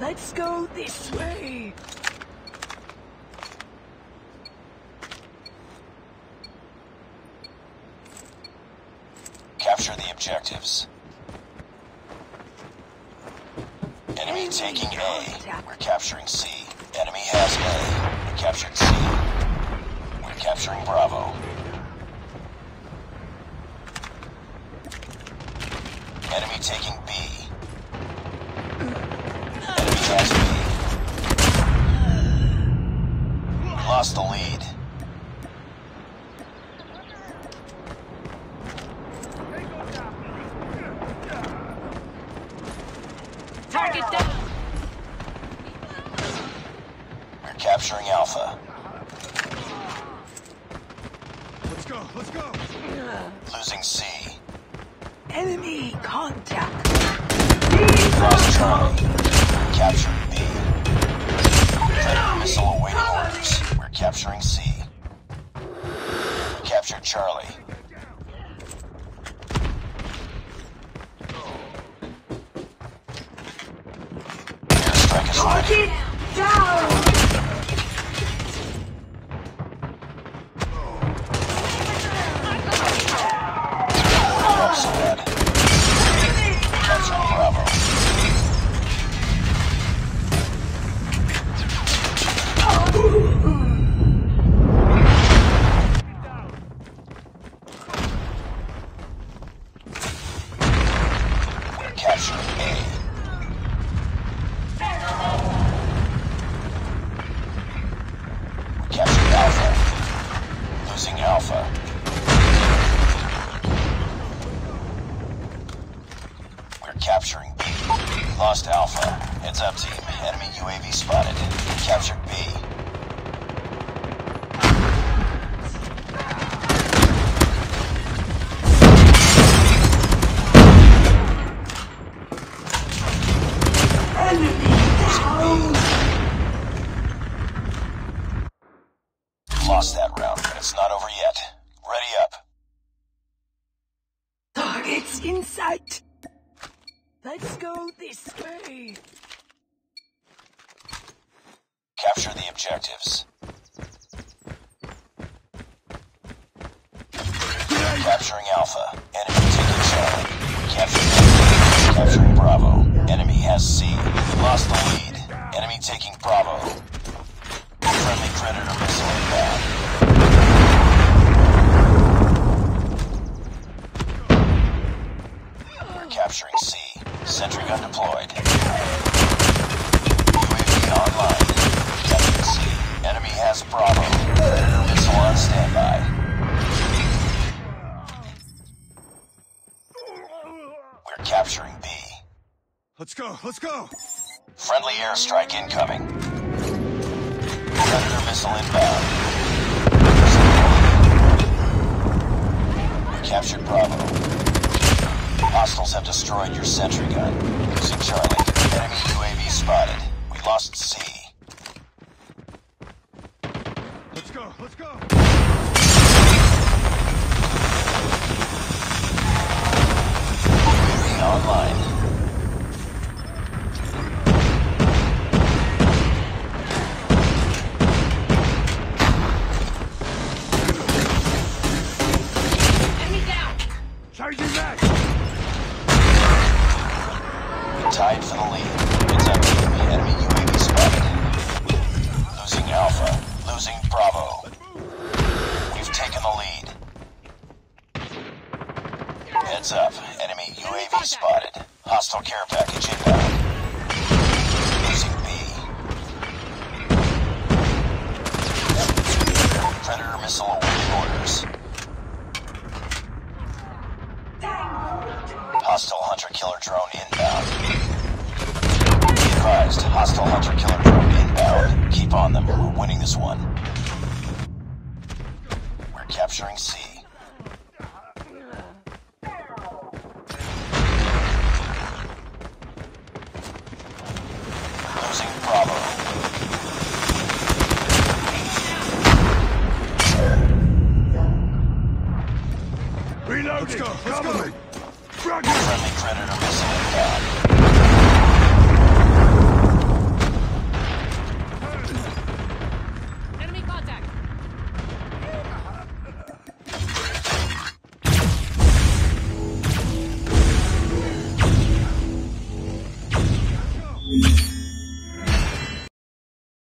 Let's go this way. Capture the objectives. Enemy taking A. We're capturing C. Enemy has A. We captured C. We're capturing Bravo. Enemy taking B. Enemy has We lost the lead. Target down. We're capturing Alpha. Let's go, let's go! Losing C. Enemy contact. Lost Charlie. Capturing B. Predator missile awaiting orders. We're capturing C. Captured Charlie. Airstrike is ready. Down. Losing Alpha. We're capturing B. Lost Alpha. Heads up, team. Enemy UAV spotted. Captured B. In sight. Let's go this way. Capture the objectives. Capturing Alpha. Enemy taking Charlie. Capturing Capturing Bravo. Enemy has C. Lost the lead. Enemy taking Bravo. Friendly Let's go, let's go! Friendly airstrike incoming. Predator missile inbound. We captured Bravo. Hostiles have destroyed your sentry gun. Losing Charlie. Enemy UAV spotted. We lost C. Let's go, let's go! Online. Tied for the lead. It's up team. Enemy UAV spotted. Losing Alpha. Losing Bravo. We've taken the lead. Heads up. Enemy UAV spotted. Hostile care package inbound. Hostile hunter killer drone inbound. Be advised, hostile hunter killer drone inbound. Keep on them. We're winning this one. We're capturing C.